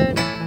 Bird.